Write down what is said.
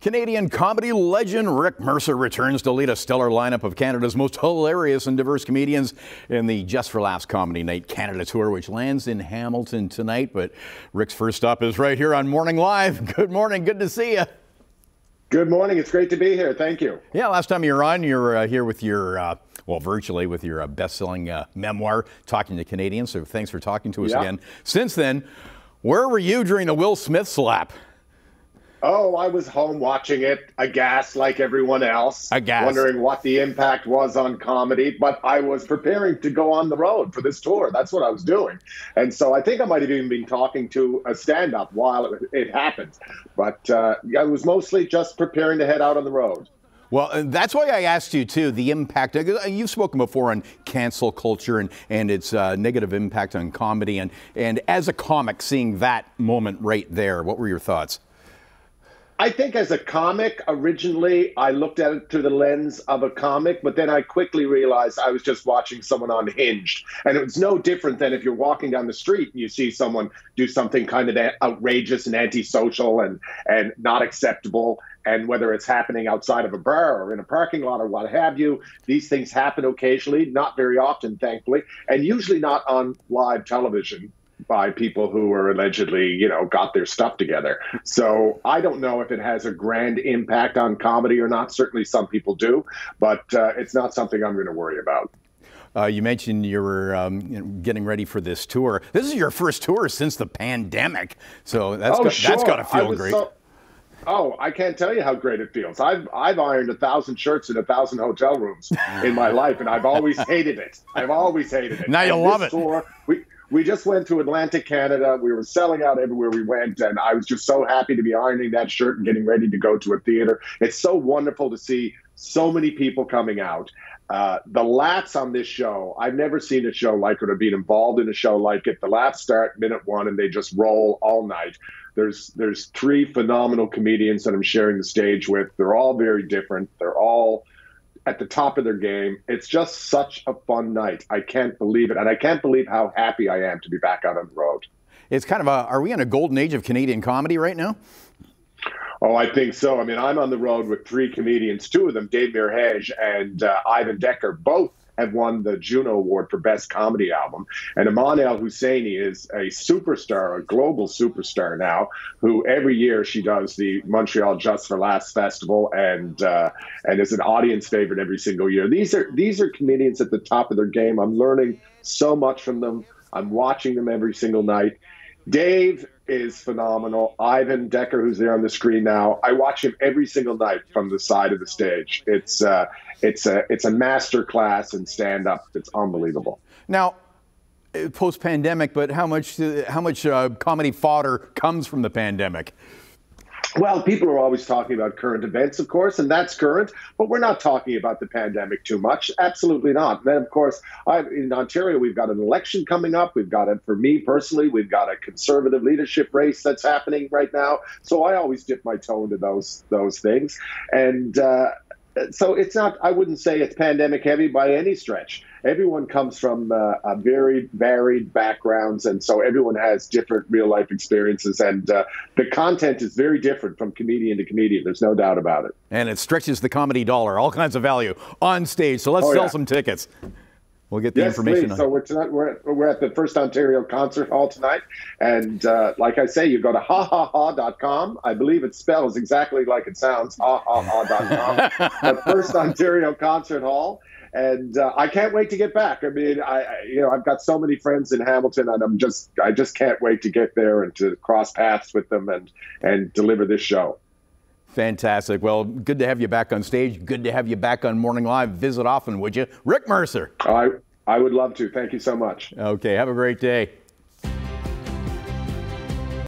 Canadian comedy legend Rick Mercer returns to lead a stellar lineup of Canada's most hilarious and diverse comedians in the Just for Laughs Comedy Night Canada Tour, which lands in Hamilton tonight. But Rick's first stop is right here on Morning Live. Good morning. Good to see you. Good morning. It's great to be here. Thank you. Yeah, last time you were on, you were uh, here with your, uh, well, virtually with your uh, best selling uh, memoir, Talking to Canadians. So thanks for talking to us Yeah. again. Since then, where were you during the Will Smith slap? Oh, I was home watching it, aghast like everyone else, Aghast. wondering what the impact was on comedy. But I was preparing to go on the road for this tour. That's what I was doing, and so I think I might have even been talking to a stand-up while it, it happened. But uh, I was mostly just preparing to head out on the road. Well, and that's why I asked you too the impact. uh, You've spoken before on cancel culture and, and its uh, negative impact on comedy, and and as a comic, seeing that moment right there, what were your thoughts? I think as a comic, originally I looked at it through the lens of a comic, but then I quickly realized I was just watching someone unhinged. And it was no different than if you're walking down the street and you see someone do something kind of outrageous and antisocial and, and not acceptable. And whether it's happening outside of a bar or in a parking lot or what have you, these things happen occasionally, not very often, thankfully, and usually not on live television by people who are allegedly, you know, got their stuff together. So I don't know if it has a grand impact on comedy or not. Certainly some people do, but uh, it's not something I'm going to worry about. Uh, you mentioned you were um, you know, getting ready for this tour. This is your first tour since the pandemic, so that's oh, got, sure. that's got to feel great. so- Oh, I can't tell you how great it feels. I've I've ironed a thousand shirts in a thousand hotel rooms in my life, and I've always hated it. I've always hated it. Now you And love it. Tour, we we just went to Atlantic Canada. We were selling out everywhere we went, and I was just so happy to be ironing that shirt and getting ready to go to a theater. It's so wonderful to see so many people coming out. Uh, the laughs on this show, I've never seen a show like it or been involved in a show like it. The laughs start minute one and they just roll all night. There's there's three phenomenal comedians that I'm sharing the stage with. They're all very different. They're all at the top of their game. It's just such a fun night. I can't believe it, and I can't believe how happy I am to be back out on the road. It's kind of a. Are we in a golden age of Canadian comedy right now? Oh, I think so. I mean, I'm on the road with three comedians. Two of them, Dave Merheje and uh, Ivan Decker, both have won the Juno Award for Best Comedy Album. And Eman El-Husseini is a superstar, a global superstar now, who every year she does the Montreal Just for Laughs Festival and uh, and is an audience favorite every single year. These are these are comedians at the top of their game. I'm learning so much from them. I'm watching them every single night. Dave is phenomenal. Ivan Decker, who's there on the screen now, I watch him every single night from the side of the stage. It's uh, it's a it's a master class in stand up. It's unbelievable. Now, post pandemic, but how much uh, how much uh, comedy fodder comes from the pandemic? Well, people are always talking about current events, of course, and that's current, but we're not talking about the pandemic too much. Absolutely not. Then, of course, I, in Ontario, we've got an election coming up. We've got it, for me personally, we've got a conservative leadership race that's happening right now. So I always dip my toe into those those things. And uh, so it's not, I wouldn't say it's pandemic heavy by any stretch. Everyone comes from uh, a very varied backgrounds, and so everyone has different real life experiences, and uh, the content is very different from comedian to comedian. There's no doubt about it. And it stretches the comedy dollar, all kinds of value on stage. So let's Oh, sell yeah. some tickets. We'll get the Yes, information. please. on So we're tonight. We're, we're at the FirstOntario Concert Hall tonight, and uh, like I say, you go to hahaha.com. I believe it spells exactly like it sounds, hahaha.com. the FirstOntario Concert Hall, and uh, I can't wait to get back. I mean, I, I you know I've got so many friends in Hamilton, and I'm just I just can't wait to get there and to cross paths with them and and deliver this show. Fantastic. Well, good to have you back on stage. Good to have you back on Morning Live. Visit often, would you? Rick Mercer. I I would love to. Thank you so much. Okay, have a great day.